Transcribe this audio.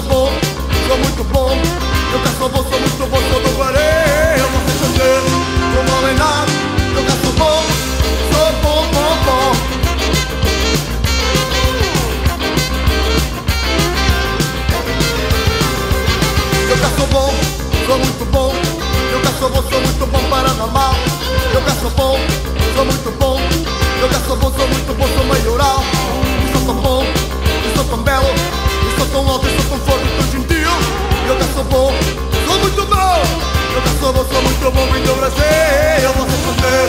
sou bom, sou muito bom. Nunca sou bom, sou muito bom, sou do Guaré. Eu não sei fazer, sou mal em nada. Sou bom, sou bom, bom, bom. Nunca sou bom, sou muito bom. Nunca sou bom, sou muito bom para dar mal. Nunca sou bom, sou muito bom. Nunca sou bom, sou muito bom, sou maioral. Sou tão bom, eu sou tão belo vim do Brasil. Vocês vão ver, não valem nada. Eu cá sou bom, sou bom, bom, bom, vocês vão ver.